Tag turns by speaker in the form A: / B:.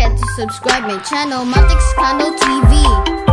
A: forget to subscribe my channel, Matix Kano TV.